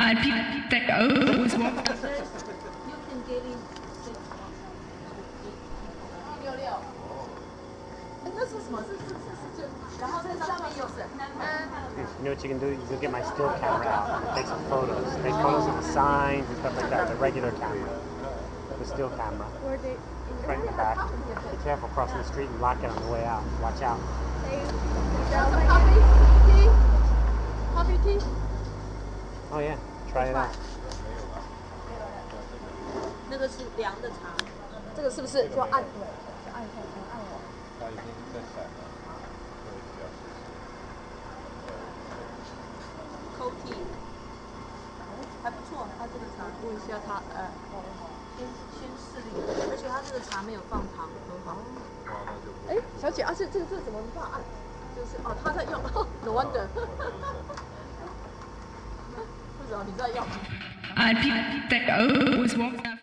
I peeped that oh was. You know what you can do? You can get my still camera out and take some photos. Take photos of the signs and stuff like that, the regular camera. The still camera. Right in the back. Be careful crossing the street and lock it on the way out. Watch out. Oh yeah. Try it out. 那个是凉的茶，这个是不是就按？对，就按一下，按我。它已经在闪了，会比较实枸杞，还不错，它这个茶。问一下他，呃，先先试一个，而且它这个茶没有放糖，很好。哎，小姐，而且这个这个怎么办按？就是哦，他在用，no wonder。而 Pete that oh, was walking